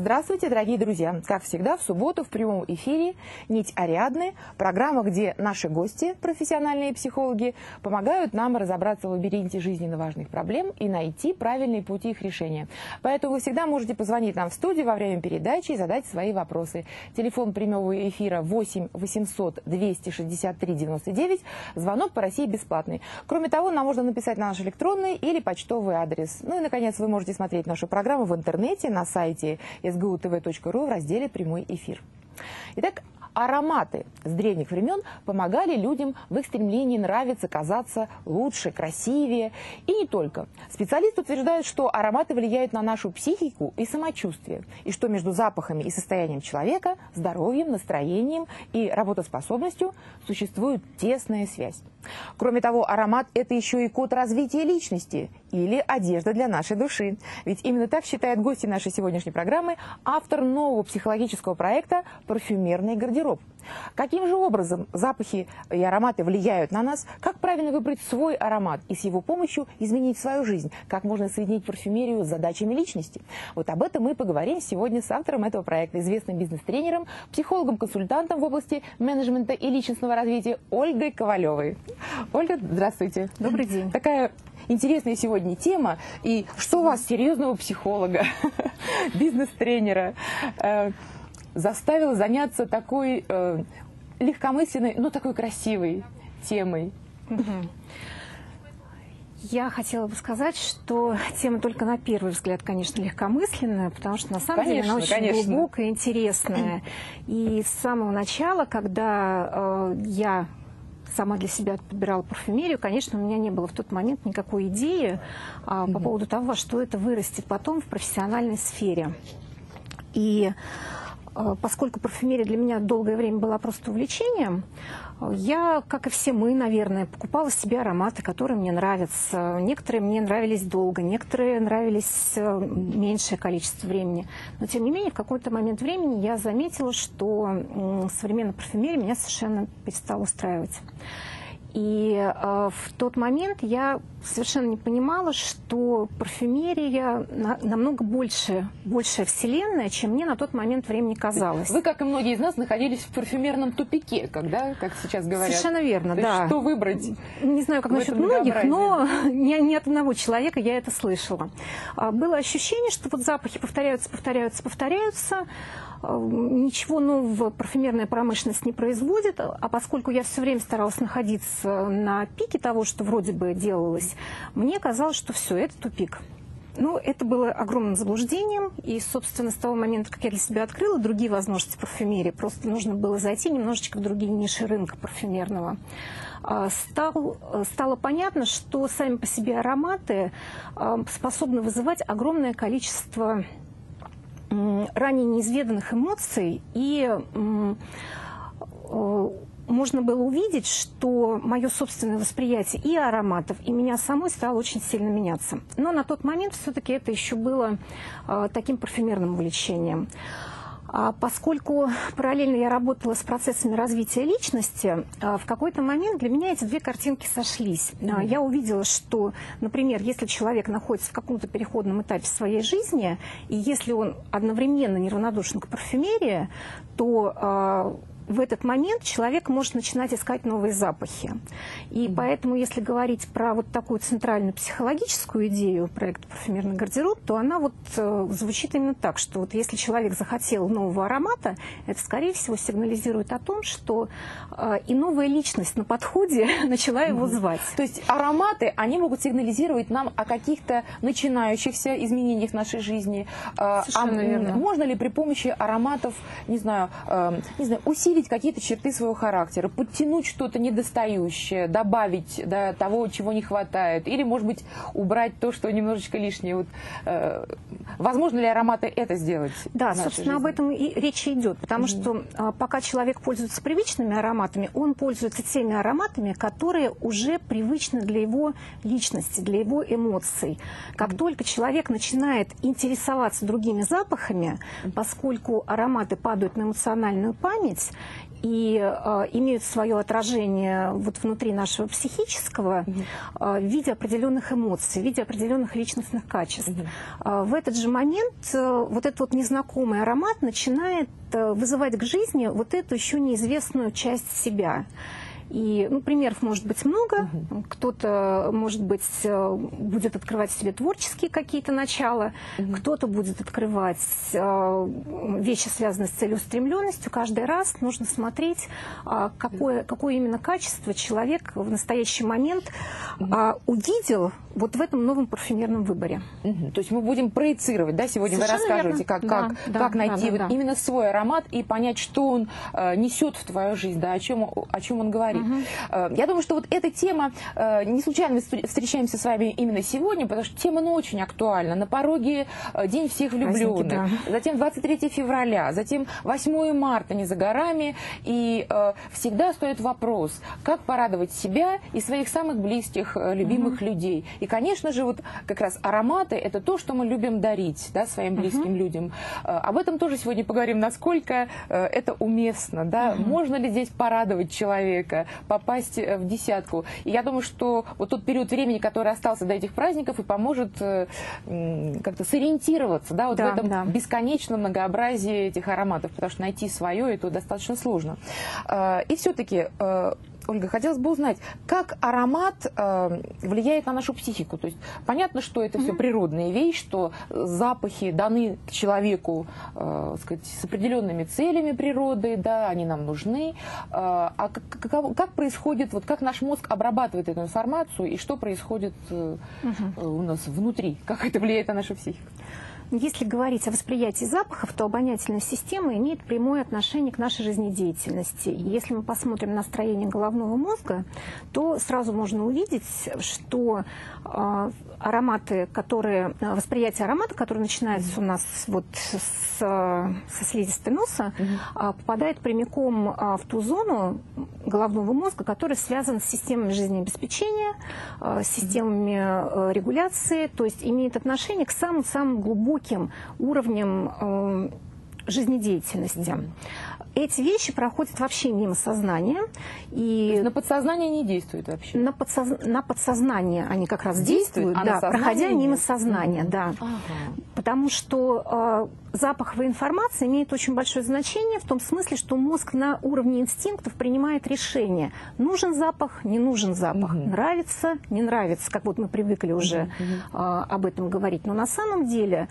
Здравствуйте, дорогие друзья! Как всегда, в субботу в прямом эфире «Нить Ариадны» – программа, где наши гости, профессиональные психологи, помогают нам разобраться в лабиринте жизненно важных проблем и найти правильные пути их решения. Поэтому вы всегда можете позвонить нам в студию во время передачи и задать свои вопросы. Телефон прямого эфира 8 800 263 99. Звонок по России бесплатный. Кроме того, нам можно написать на наш электронный или почтовый адрес. Ну и, наконец, вы можете смотреть нашу программу в интернете на сайте sgutv.ru в разделе «Прямой эфир». Итак, ароматы с древних времен помогали людям в их стремлении нравиться, казаться лучше, красивее. И не только. Специалисты утверждают, что ароматы влияют на нашу психику и самочувствие, и что между запахами и состоянием человека, здоровьем, настроением и работоспособностью существует тесная связь. Кроме того, аромат – это еще и код развития личности или одежда для нашей души. Ведь именно так считает гости нашей сегодняшней программы автор нового психологического проекта «Парфюмерный гардероб». Каким же образом запахи и ароматы влияют на нас? Как правильно выбрать свой аромат и с его помощью изменить свою жизнь? Как можно соединить парфюмерию с задачами личности? Вот об этом мы поговорим сегодня с автором этого проекта, известным бизнес-тренером, психологом-консультантом в области менеджмента и личностного развития Ольгой Ковалевой. Ольга, здравствуйте. Добрый день. Такая интересная сегодня тема. И что у вас, серьезного психолога, бизнес-тренера, заставило заняться такой э, легкомысленной, но такой красивой темой? Я хотела бы сказать, что тема только на первый взгляд, конечно, легкомысленная, потому что на самом конечно, деле она очень конечно. глубокая, интересная. И с самого начала, когда э, я сама для себя подбирала парфюмерию, конечно, у меня не было в тот момент никакой идеи а, по поводу того, что это вырастет потом в профессиональной сфере. И поскольку парфюмерия для меня долгое время была просто увлечением, я, как и все мы, наверное, покупала себе ароматы, которые мне нравятся. Некоторые мне нравились долго, некоторые нравились э, меньшее количество времени. Но, тем не менее, в какой-то момент времени я заметила, что современная парфюмерия меня совершенно перестала устраивать. И э, в тот момент я совершенно не понимала, что парфюмерия на, намного больше, большая вселенная, чем мне на тот момент времени казалось. Вы, как и многие из нас, находились в парфюмерном тупике, когда, как сейчас говорят. Совершенно верно, То да. Что выбрать? Не знаю, как насчет многих, но ни, ни от одного человека я это слышала. А, было ощущение, что вот запахи повторяются, повторяются, повторяются, ничего нового парфюмерная промышленность не производит, а поскольку я все время старалась находиться на пике того, что вроде бы делалось, мне казалось, что все, это тупик. Ну, это было огромным заблуждением, и, собственно, с того момента, как я для себя открыла другие возможности парфюмерии, просто нужно было зайти немножечко в другие ниши рынка парфюмерного, а, стал, стало понятно, что сами по себе ароматы способны вызывать огромное количество ранее неизведанных эмоций, и э, можно было увидеть, что мое собственное восприятие и ароматов, и меня самой стало очень сильно меняться. Но на тот момент все-таки это еще было э, таким парфюмерным увлечением. А поскольку параллельно я работала с процессами развития личности, а, в какой-то момент для меня эти две картинки сошлись. Mm-hmm. Я увидела, что, например, если человек находится в каком-то переходном этапе своей жизни, и если он одновременно неравнодушен к парфюмерии, то в этот момент человек может начинать искать новые запахи. И поэтому, если говорить про вот такую центральную психологическую идею проекта «Парфюмерный гардероб», то она вот э, звучит именно так, что вот если человек захотел нового аромата, это, скорее всего, сигнализирует о том, что э, и новая личность на подходе начала его звать. То есть ароматы, они могут сигнализировать нам о каких-то начинающихся изменениях в нашей жизни. Э, Совершенно а верно. Можно ли при помощи ароматов, не знаю, э, не знаю усилить усилить какие-то черты своего характера, подтянуть что-то недостающее, добавить да, того, чего не хватает, или, может быть, убрать то, что немножечко лишнее. Вот, э, возможно ли ароматы это сделать? Да, собственно, жизни? об этом и речь идет, потому mm-hmm. что а, пока человек пользуется привычными ароматами, он пользуется теми ароматами, которые уже привычны для его личности, для его эмоций. Как mm-hmm. только человек начинает интересоваться другими запахами, поскольку ароматы падают на эмоциональную память, и э, имеют свое отражение вот внутри нашего психического э, в виде определенных эмоций, в виде определенных личностных качеств. Э, в этот же момент э, вот этот вот незнакомый аромат начинает э, вызывать к жизни вот эту еще неизвестную часть себя. И ну, примеров может быть много. Угу. Кто-то, может быть, э, будет открывать себе творческие какие-то начала, угу. кто-то будет открывать э, вещи, связанные с целеустремленностью. Каждый раз нужно смотреть, а, какое, какое именно качество человек в настоящий момент угу. увидел вот в этом новом парфюмерном выборе. Угу. То есть мы будем проецировать, да, сегодня Совершенно вы расскажете, как, да, как, да, как найти да, да, вот да. именно свой аромат и понять, что он э, несет в твою жизнь, да, о чем, о чем он говорит. Угу. Я думаю, что вот эта тема, э, не случайно мы встречаемся с вами именно сегодня, потому что тема ну, очень актуальна. На пороге э, День всех влюбленных, да. затем 23 февраля, затем 8 марта не за горами. И всегда стоит вопрос, как порадовать себя и своих самых близких, любимых угу. людей. И, конечно же, вот как раз ароматы – это то, что мы любим дарить да, своим близким угу. людям. Об этом тоже сегодня поговорим, насколько это уместно. Да? Угу. Можно ли здесь порадовать человека, попасть э, в десятку. И я думаю, что вот тот период времени, который остался до этих праздников, и поможет э, как-то сориентироваться да, вот да, в этом да. бесконечном многообразии этих ароматов, потому что найти свое это достаточно сложно. А, и все-таки э, Ольга, хотелось бы узнать, как аромат э, влияет на нашу психику? То есть понятно, что это mm-hmm. все природная вещь, что запахи даны человеку э, сказать, с определенными целями природы, да, они нам нужны. Э, а как, как, как происходит, вот как наш мозг обрабатывает эту информацию и что происходит э, mm-hmm. у нас внутри? Как это влияет на нашу психику? Если говорить о восприятии запахов, то обонятельная система имеет прямое отношение к нашей жизнедеятельности. Если мы посмотрим на строение головного мозга, то сразу можно увидеть, что э, ароматы, которые, э, восприятие аромата, который начинается у нас вот с, со слизистой носа, угу. попадает прямиком в ту зону головного мозга, которая связана с системами жизнеобеспечения, с системами регуляции, то есть имеет отношение к самым-самым глубоким высоким уровнем э, жизнедеятельности. Эти вещи проходят вообще мимо сознания. И на подсознание не действуют вообще? На, подсоз... на подсознание они как раз действуют, действуют а да, проходя мимо сознания, да. Ага. Потому что э, запаховая информация имеет очень большое значение в том смысле, что мозг на уровне инстинктов принимает решение, нужен запах, не нужен запах, угу. нравится, не нравится, как вот мы привыкли уже угу. а, об этом говорить. Но на самом деле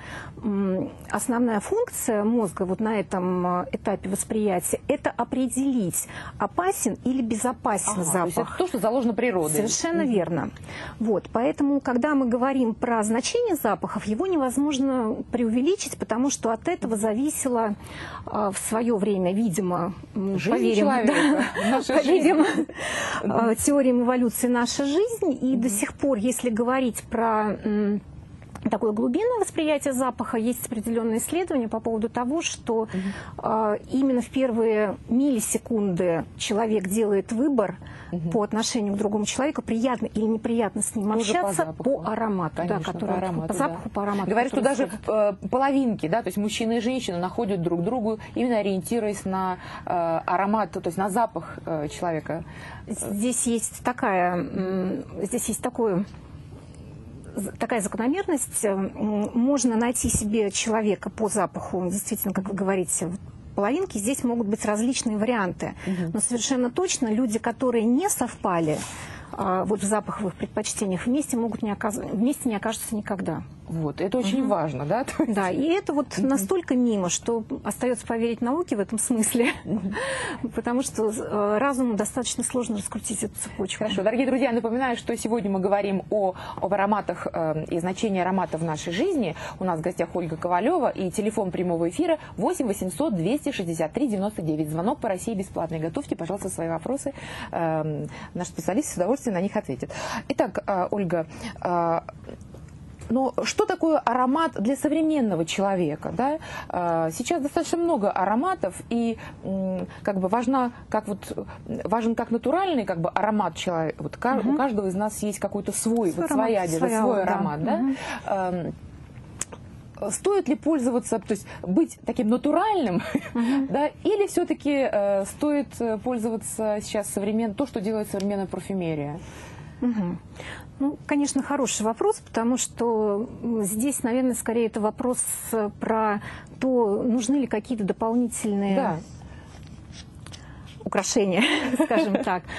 основная функция мозга вот на этом а, этапе восприятия – это определить, опасен или безопасен ага, запах. То, есть это то, что заложено природой. Совершенно угу. верно. Вот, поэтому, когда мы говорим про значение запахов, его невозможно преувеличить, потому что от этого зависело а, в свое время, видимо, жизнь поверим, да, поверим а, теориям эволюции наша жизнь. И до сих пор, если говорить про такое глубинное восприятие запаха. Есть определенные исследования по поводу того, что э, именно в первые миллисекунды человек делает выбор угу. по отношению к другому человеку, приятно или неприятно с ним Тоже общаться по, запаху. по аромату, Конечно, да, который, по, аромату, по запаху, да. по аромату. Говорят, что даже э, половинки, да, то есть мужчина и женщина находят друг другу, именно ориентируясь на э, аромат, то есть на запах э, человека. Здесь есть такая, здесь есть такое такая закономерность. Можно найти себе человека по запаху, действительно, как вы говорите, половинки. Здесь могут быть различные варианты. Угу. Но совершенно точно люди, которые не совпали а, вот в запаховых предпочтениях, вместе, могут не оказ... вместе не окажутся никогда. Вот, это очень угу. важно, да? Да, и это вот угу. настолько мимо, что остается поверить науке в этом смысле, потому что э, разуму достаточно сложно раскрутить эту цепочку. Хорошо, дорогие друзья, напоминаю, что сегодня мы говорим о, об ароматах э, и значении аромата в нашей жизни. У нас в гостях Ольга Ковалева и телефон прямого эфира 8 800 263 99. Звонок по России бесплатный. Готовьте, пожалуйста, свои вопросы. Э, наш специалист с удовольствием на них ответит. Итак, э, Ольга, э, но что такое аромат для современного человека? Да? А, сейчас достаточно много ароматов, и как бы важна, как вот, важен как натуральный как бы, аромат человека. Вот угу. У каждого из нас есть какой-то свой, свой вот, своя одежда, свой да. аромат. Да? Угу стоит ли пользоваться, то есть быть таким натуральным, угу. да, или все-таки э, стоит пользоваться сейчас современ... то, что делает современная парфюмерия? Угу. Ну, конечно, хороший вопрос, потому что здесь, наверное, скорее это вопрос про то, нужны ли какие-то дополнительные да. украшения, скажем так.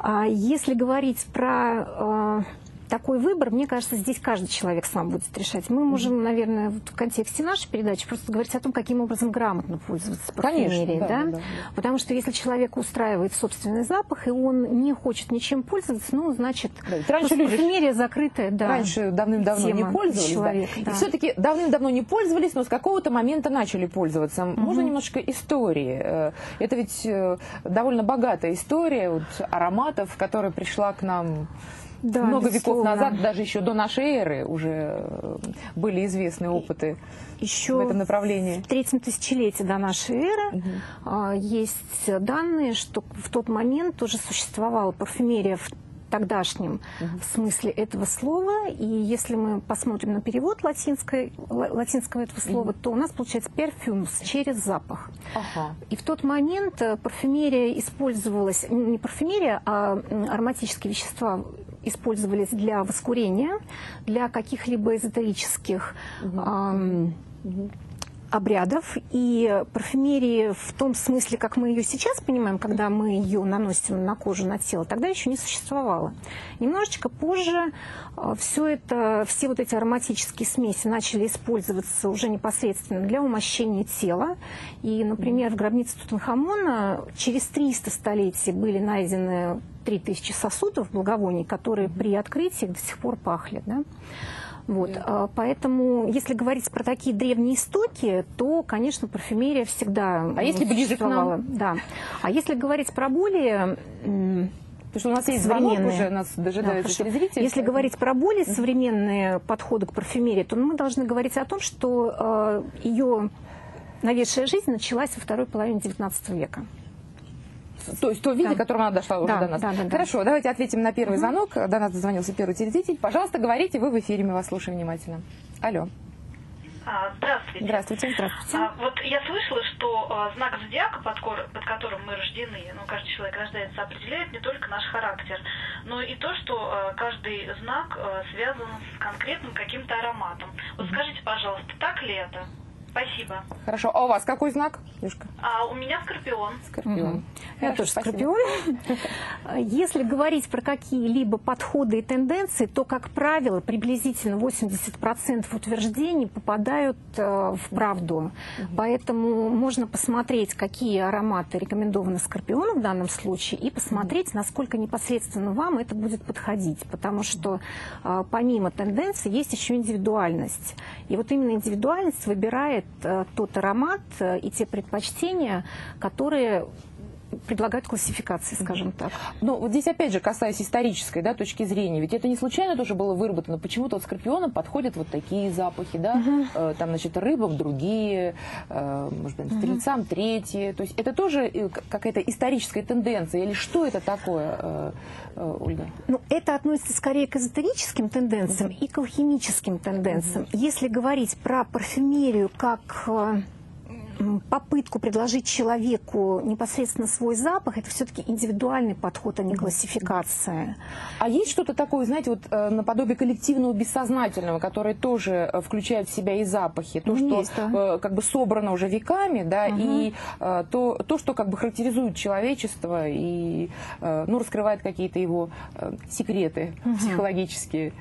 А если говорить про а, такой выбор, мне кажется, здесь каждый человек сам будет решать. Мы можем, наверное, в контексте нашей передачи просто говорить о том, каким образом грамотно пользоваться парфюмерией. Да, да? Да, да. Потому что если человек устраивает собственный запах, и он не хочет ничем пользоваться, ну, значит, да, раньше люди парфюмерия закрытая. Да, раньше давным-давно не пользовались. Человека, да. Да. И все-таки давным-давно не пользовались, но с какого-то момента начали пользоваться. Угу. Можно немножко истории. Э, это ведь э, довольно богатая история вот, ароматов, которая пришла к нам да, много веков назад, даже еще до нашей эры, уже э, были известны опыты еще в этом направлении. В третьем тысячелетии до нашей эры угу. есть данные, что в тот момент уже существовала парфюмерия в тогдашнем угу. смысле этого слова. И если мы посмотрим на перевод латинской, латинского этого слова, угу. то у нас получается перфюмс через запах. Ага. И в тот момент э, парфюмерия использовалась, не парфюмерия, а ароматические вещества использовались для воскурения, для каких-либо эзотерических угу. эм, угу обрядов и парфюмерии в том смысле, как мы ее сейчас понимаем, когда мы ее наносим на кожу, на тело, тогда еще не существовало. Немножечко позже э, все это, все вот эти ароматические смеси начали использоваться уже непосредственно для умощения тела. И, например, в гробнице Тутанхамона через 300 столетий были найдены 3000 сосудов благовоний, которые при открытии до сих пор пахли. Да? Вот, а, поэтому, если говорить про такие древние истоки, то, конечно, парфюмерия всегда А если ближе к нам? Да. А если говорить про более Потому что у нас есть звонок уже, нас дожидаются да, телезрители. Если говорить про более современные подходы к парфюмерии, то мы должны говорить о том, что э, ее новейшая жизнь началась во второй половине XIX века. То есть то виде, да. которым она дошла уже да, до нас. Да, да, да. Хорошо, давайте ответим на первый угу. звонок. До нас дозвонился первый телезритель. Пожалуйста, говорите, вы в эфире, мы вас слушаем внимательно. Алло. А, здравствуйте. Здравствуйте. Здравствуйте. А, вот я слышала, что а, знак зодиака, под, под которым мы рождены, ну, каждый человек рождается, определяет не только наш характер, но и то, что а, каждый знак а, связан с конкретным каким-то ароматом. Вот скажите, пожалуйста, так ли это? Спасибо. Хорошо. А у вас какой знак, Юшка? А у меня скорпион. Скорпион. Угу. Я тоже скорпион. Если говорить про какие-либо подходы и тенденции, то, как правило, приблизительно 80% утверждений попадают э, в правду. Угу. Поэтому можно посмотреть, какие ароматы рекомендованы скорпиону в данном случае, и посмотреть, угу. насколько непосредственно вам это будет подходить. Потому что э, помимо тенденций есть еще индивидуальность. И вот именно индивидуальность выбирает тот аромат э, и те предпочтения, которые предлагают классификации, скажем так. Но вот здесь, опять же, касаясь исторической да, точки зрения, ведь это не случайно тоже было выработано. Почему-то вот скорпионам подходят вот такие запахи, да, угу. э, там, значит, рыбам другие, э, может быть, стрельцам угу. третьи. То есть это тоже э, какая-то историческая тенденция, или что это такое, э, э, Ольга? Ну, это относится скорее к эзотерическим тенденциям угу. и к алхимическим тенденциям. Угу. Если говорить про парфюмерию как э, попытку предложить человеку непосредственно свой запах, это все-таки индивидуальный подход, а не классификация. А есть что-то такое, знаете, вот э, наподобие коллективного бессознательного, которое тоже э, включает в себя и запахи, то, что есть, да. Э, как бы собрано уже веками, да, угу. и то, то, что как бы характеризует человечество и ну, раскрывает какие-то его секреты угу. психологические.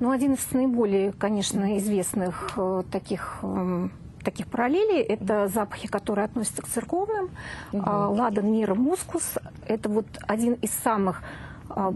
Ну, один из наиболее, конечно, известных таких эм, таких параллелей. Это запахи, которые относятся к церковным. Угу. Ладан, мира, мускус. Это вот один из самых а,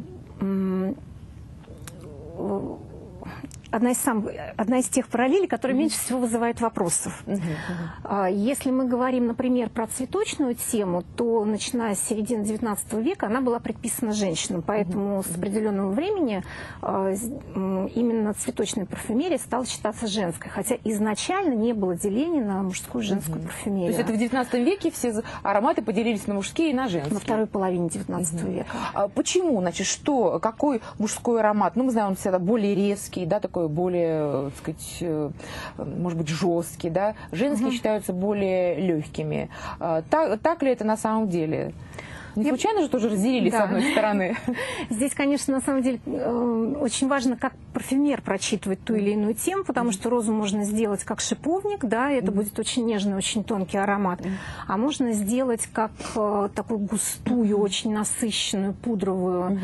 одна из, сам, одна из тех параллелей, которая mm-hmm. меньше всего вызывает вопросов. Mm-hmm. Если мы говорим, например, про цветочную тему, то начиная с середины XIX века она была предписана женщинам, поэтому mm-hmm. с определенного времени а, именно цветочная парфюмерия стала считаться женской, хотя изначально не было деления на мужскую и женскую mm-hmm. парфюмерию. То есть это в XIX веке все ароматы поделились на мужские и на женские? Во второй половине XIX mm-hmm. века. А почему? Значит, что, какой мужской аромат? Ну, мы знаем, он всегда более резкий, да, такой такой более, так сказать, может быть, жесткий, да, женские угу. считаются более легкими. Так, так ли это на самом деле? Не случайно же тоже разделили да. с одной стороны. Здесь, конечно, на самом деле э, очень важно, как парфюмер прочитывает ту или иную тему, потому что розу можно сделать как шиповник, да, это будет очень нежный, очень тонкий аромат, а можно сделать как э, такую густую, очень насыщенную пудровую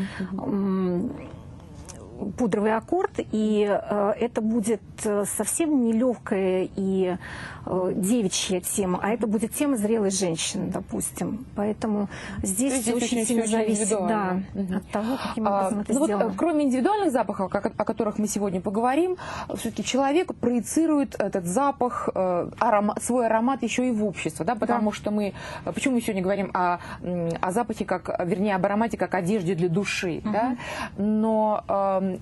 пудровый аккорд, и э, это будет э, совсем нелегкая и э, девичья тема, а это будет тема зрелой женщины, допустим. Поэтому здесь, здесь очень, очень сильно зависит да, угу. от того, каким а, образом а, это ну сделано. Вот, кроме индивидуальных запахов, о которых мы сегодня поговорим, все-таки человек проецирует этот запах, аромат, свой аромат еще и в общество, да, потому да. что мы, почему мы сегодня говорим о, о запахе, как, вернее, об аромате как одежде для души, угу. да, но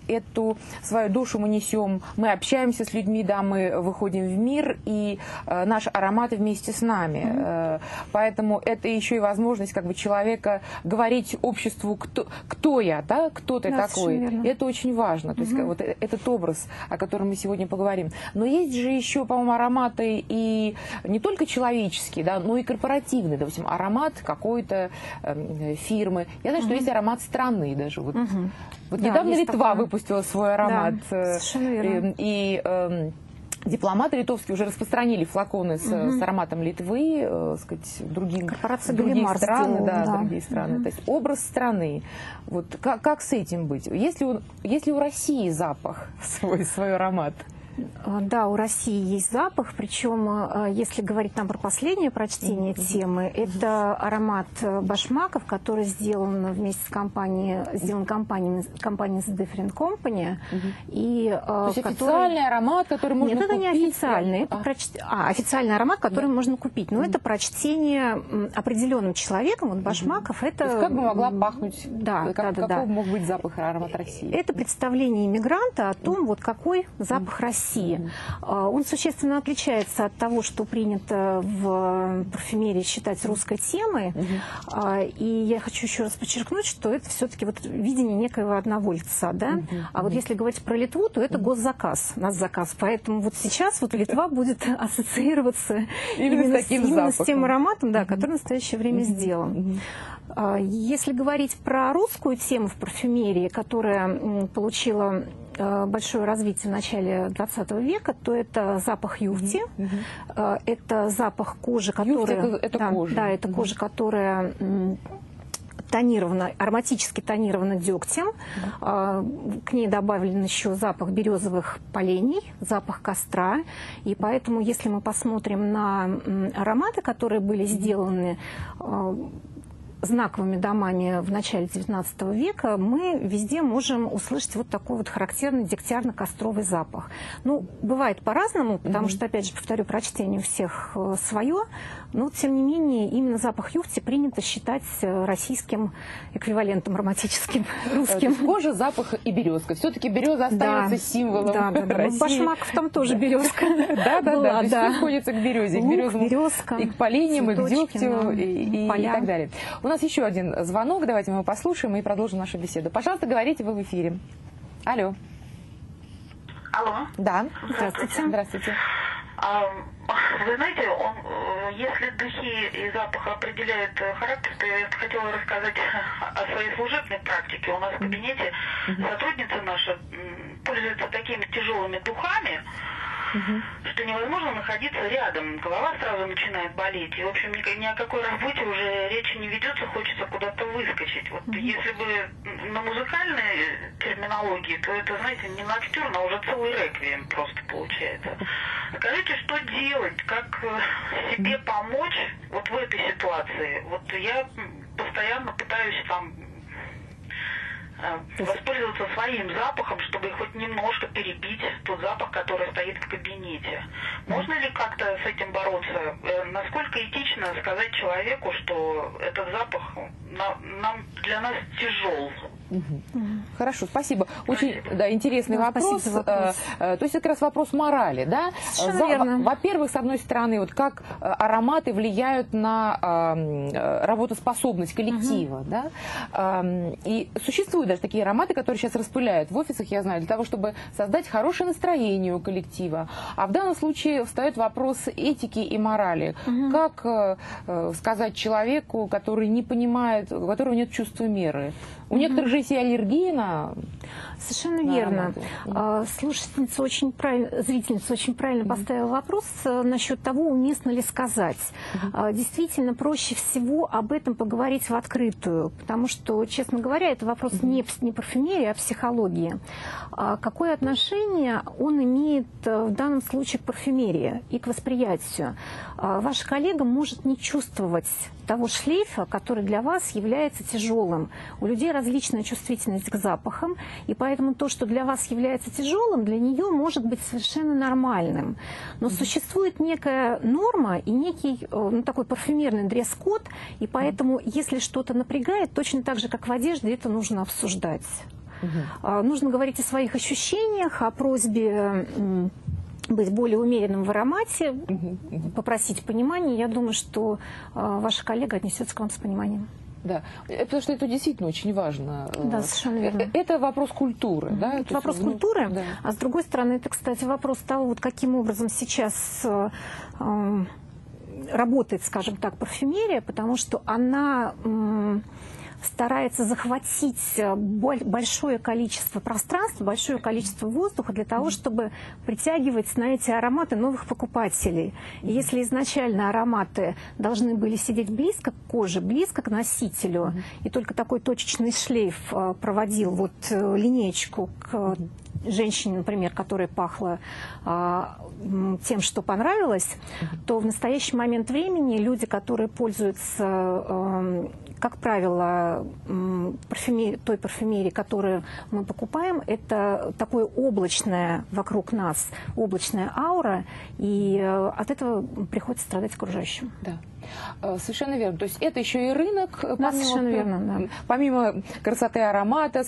эту свою душу мы несем, мы общаемся с людьми, да, мы выходим в мир, и э, наш аромат вместе с нами. Mm-hmm. Поэтому это еще и возможность как бы человека говорить обществу, кто, кто я, да, кто ты да, такой. Это очень важно. То есть mm-hmm. вот э, этот образ, о котором мы сегодня поговорим. Но есть же еще, по-моему, ароматы и не только человеческие, да, но и корпоративные. Допустим, аромат какой-то э, фирмы. Я знаю, mm-hmm. что есть аромат страны даже. Вот, mm-hmm. вот да, недавно Литва выпустила свой аромат. Да, совершенно верно. И, и э, Дипломаты литовские уже распространили флаконы с, угу. с ароматом Литвы, э, сказать, другим, Корпорация другие страны, сделала, да, да. другие страны. Угу. То есть образ страны. Вот как, как с этим быть? Если у, если у России запах свой, свой аромат? А, да, у России есть запах, причем, а, если говорить нам про последнее прочтение mm-hmm. темы, это аромат э, башмаков, который сделан вместе с компанией, сделан компанией, компанией The Different Company. Mm-hmm. И, э, То есть который... официальный аромат, который можно Нет, купить? Нет, это не официальный, это а. Проч... а, официальный аромат, который да. можно купить. Но mm-hmm. это прочтение определенным человеком, вот башмаков, mm-hmm. это... То есть как бы могла пахнуть, да, как, да, да, каков да. мог быть запах аромат России? Это представление иммигранта о том, mm-hmm. вот какой запах mm-hmm. России России. Mm-hmm. Он существенно отличается от того, что принято в парфюмерии считать русской темой. Mm-hmm. И я хочу еще раз подчеркнуть, что это все-таки вот видение некоего одного лица. Да? А вот если говорить про Литву, то это госзаказ, нас заказ. Поэтому вот сейчас вот Литва будет ассоциироваться именно, именно, с, таким именно с тем ароматом, да, который в настоящее время сделан. Если говорить про русскую тему в парфюмерии, которая получила большое развитие в начале 20 века, то это запах юфти, mm -hmm. это запах кожи, которая... это, это да, кожа. Да, это кожа, которая тонирована, ароматически тонирована дегтем. Mm-hmm. К ней добавлен еще запах березовых полений, запах костра. И поэтому, если мы посмотрим на ароматы, которые были сделаны знаковыми домами в начале XIX века, мы везде можем услышать вот такой вот характерный дегтярно-костровый запах. Ну, бывает по-разному, потому mm -hmm. что, опять же, повторю, прочтение у всех э, свое, но, тем не менее, именно запах юфти принято считать э, российским эквивалентом ароматическим, русским. Кожа, запах и березка. Все-таки береза остается символом Да, да, да. Ну, Башмаков там тоже березка Да, да, да. Все сходится к березе, к березам, и к поленям, и к дегтю, и так далее нас еще один звонок. Давайте мы его послушаем и продолжим нашу беседу. Пожалуйста, говорите, вы в эфире. Алло. Алло. Да. Здравствуйте. Здравствуйте. А, вы знаете, он, э, если духи и запах определяют э, характер, то я хотела рассказать о своей служебной практике. У нас в кабинете сотрудница наша пользуется такими тяжелыми духами, угу. что невозможно находиться рядом. Голова сразу начинает болеть. И, в общем, ни, ни о какой работе уже речи не ведется, хочется куда-то выскочить. Вот угу. если бы на музыкальной терминологии, то это, знаете, не ноктюрн, а уже целый реквием просто получается. Скажите, что делать, как э, себе помочь вот в этой ситуации? Вот я постоянно пытаюсь там воспользоваться своим запахом, чтобы хоть немножко перебить тот запах, который стоит в кабинете. Можно ли как-то с этим бороться? Э, насколько этично сказать человеку, что этот запах нам, для нас тяжел? Угу. Хорошо, спасибо. Очень да, интересный да, вопрос. вопрос. Э, то есть это как раз вопрос морали, да? Во-первых, с одной стороны, вот как э, ароматы влияют на э, работоспособность коллектива, угу. да? Э, и существуют даже такие ароматы, которые сейчас распыляют в офисах, я знаю, для того, чтобы создать хорошее настроение у коллектива. А в данном случае встает вопрос этики и морали. Угу. Как э, э, сказать человеку, который не понимает, у которого нет чувства меры? У некоторых же есть и аллергия на Совершенно на верно. Ароматы. А, слушательница очень правильно, зрительница очень правильно mm-hmm. поставила вопрос э, насчет того, уместно ли сказать. Mm-hmm. Действительно, проще всего об этом поговорить в открытую, потому что, честно говоря, это вопрос mm-hmm. не, не парфюмерии, а психологии. А какое отношение он имеет э, в данном случае к парфюмерии и к восприятию? Ваш коллега может не чувствовать того шлейфа, который для вас является тяжелым. У людей различная чувствительность к запахам, и поэтому то, что для вас является тяжелым, для нее может быть совершенно нормальным. Но существует некая норма и некий э, ну, такой парфюмерный дресс-код, и поэтому, если что-то напрягает, точно так же, как в одежде, это нужно обсуждать. Угу. Нужно говорить о своих ощущениях, о просьбе быть более умеренным в аромате, попросить понимания. Я думаю, что э, ваша коллега отнесется к вам с пониманием. Да, э, потому что это действительно очень важно. Да, совершенно верно. Это вопрос культуры, да? Это вопрос есть, культуры, да. а с другой стороны, это, кстати, вопрос того, вот каким образом сейчас э, э, работает, скажем так, парфюмерия, потому что она... Э, старается захватить э, большое количество пространства, большое количество воздуха для того, чтобы притягивать на эти ароматы новых покупателей. И если изначально ароматы должны были сидеть близко к коже, близко к носителю, и только такой точечный шлейф э, проводил вот э, линеечку к женщине, например, которая пахла а, тем, что понравилось, то в настоящий момент времени люди, которые пользуются, а, как правило, парфюмери, той парфюмерии, которую мы покупаем, это такое облачное вокруг нас, облачная аура, и э, от этого приходится страдать окружающим. Да. Э, совершенно верно. То есть это еще и рынок, да, помимо, верно, да. помимо красоты аромата,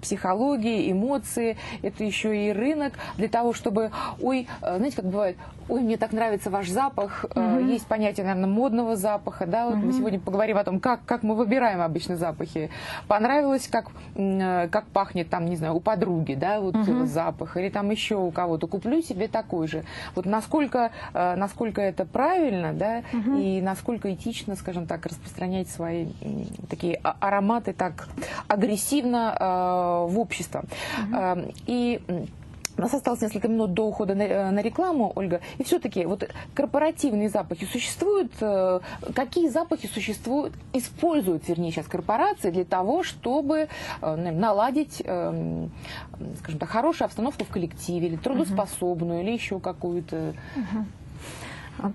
психологии, эмоции, это еще и рынок для того, чтобы, ой, э, знаете, как бывает, ой, мне так нравится ваш запах, угу. есть понятие, наверное, модного запаха, да, вот угу. мы сегодня поговорим о том, как, как мы выбираем обычно запахи. Понравилось, как, как пахнет там, не знаю, у подруги, да, вот угу. запах, или там еще у кого-то, куплю себе такой же. Вот насколько, насколько это правильно, да, угу. и насколько насколько этично, скажем так, распространять свои такие а, ароматы так агрессивно э, в общество. Угу. И у нас осталось несколько минут до ухода на, э, на рекламу, Ольга. И все-таки вот корпоративные запахи существуют? Э, какие запахи существуют, используют, вернее, сейчас корпорации для того, чтобы э, наладить, эм, скажем так, хорошую обстановку в коллективе, или трудоспособную, угу. или еще какую-то... Угу.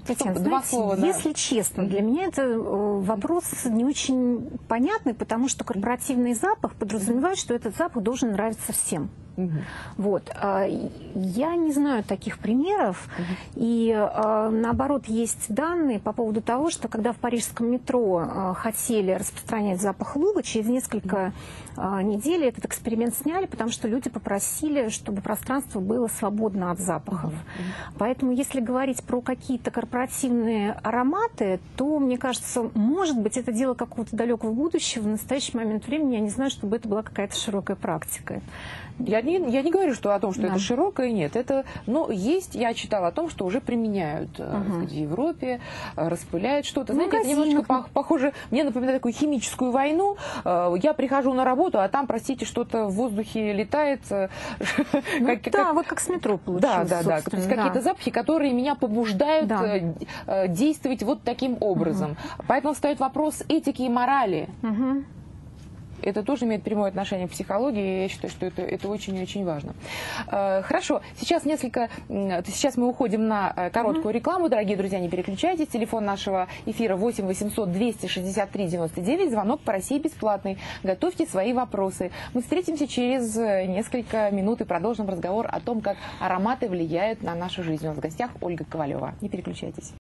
Татьяна, Два знаете, слова, да. если честно, для меня это э, вопрос не очень понятный, потому что корпоративный запах подразумевает, что этот запах должен нравиться всем. Угу. Вот. А, я не знаю таких примеров. Угу. И а, наоборот, есть данные по поводу того, что когда в парижском метро а, хотели распространять запах луга, через несколько недель этот эксперимент сняли, потому что люди попросили, чтобы пространство было свободно от запахов. Угу. Поэтому, если говорить про какие-то корпоративные ароматы, то, мне кажется, может быть, это дело какого-то далекого будущего. В настоящий момент времени я не знаю, чтобы это была какая-то широкая практика. Я не, я не говорю что о том, что да. это широкое, нет. Это, но есть, я читала о том, что уже применяют угу. в Европе, э, распыляют что-то. Знаете, это немножко по похоже, мне напоминает такую химическую войну. Э, я прихожу на работу, а там, простите, что-то в воздухе летает. Ну, как, да, как... вот как с метро получилось, Да, да, да. То есть да. какие-то запахи, которые меня побуждают да. действовать вот таким образом. Угу. Поэтому встает вопрос этики и морали. Угу это тоже имеет прямое отношение к психологии, и я считаю, что это, это очень и очень важно. Э, хорошо, сейчас несколько, сейчас мы уходим на э, короткую рекламу, дорогие друзья, не переключайтесь, телефон нашего эфира 8 800 263 99, звонок по России бесплатный, готовьте свои вопросы. Мы встретимся через э, несколько минут и продолжим разговор о том, как ароматы влияют на нашу жизнь. У нас в гостях Ольга Ковалева. Не переключайтесь.